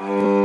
Uh,